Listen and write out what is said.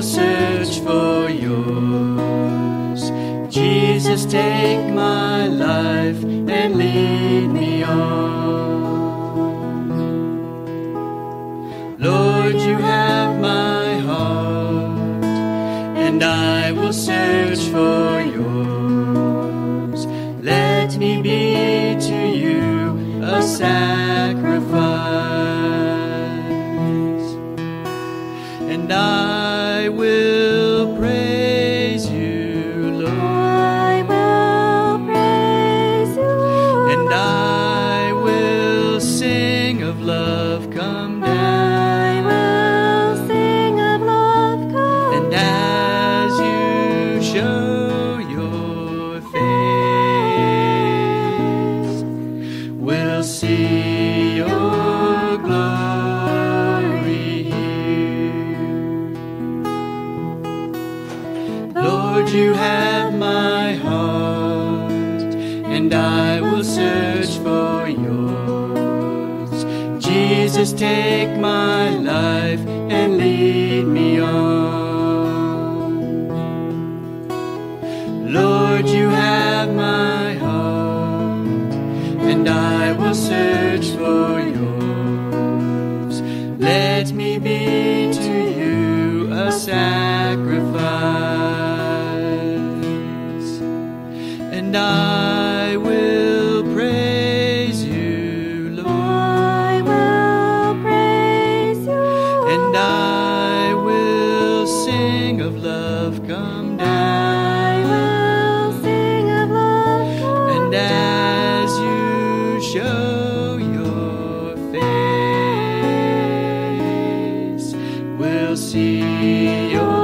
will search for yours. Jesus, take my life and lead me on. Lord, you have my heart, and I will search for yours. Let me be to you a sacrifice, I will Lord, you have my heart, and I will search for yours. Jesus, take my life and lead me on. Lord, you have my heart, and I will search for yours. Let me be to you a sacrifice, I will praise you, Lord. I will praise you. And I will sing of love come down. I will sing of love come and as you show your face, we'll see your.